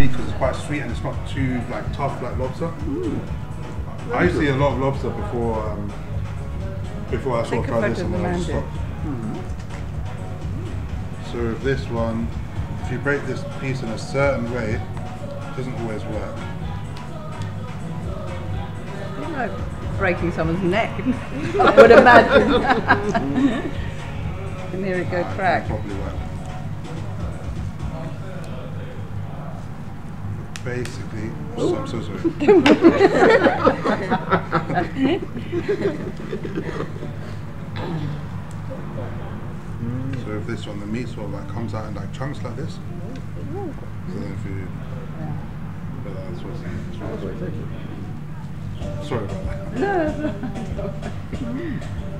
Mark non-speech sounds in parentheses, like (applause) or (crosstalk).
meat because it's quite sweet and it's not too like tough like lobster. I used to eat a lot of lobster before um, before I sort of tried this and I stopped. So with this one, if you break this piece in a certain way, it doesn't always work. You know, breaking someone's neck. (laughs) I would imagine. (laughs) and here it go crack. Probably work. Basically, so I'm so sorry. So if this one, the meat sort of like comes out in like chunks like this. So then if you, but that's what's Sorry about that. No, that's (laughs) not-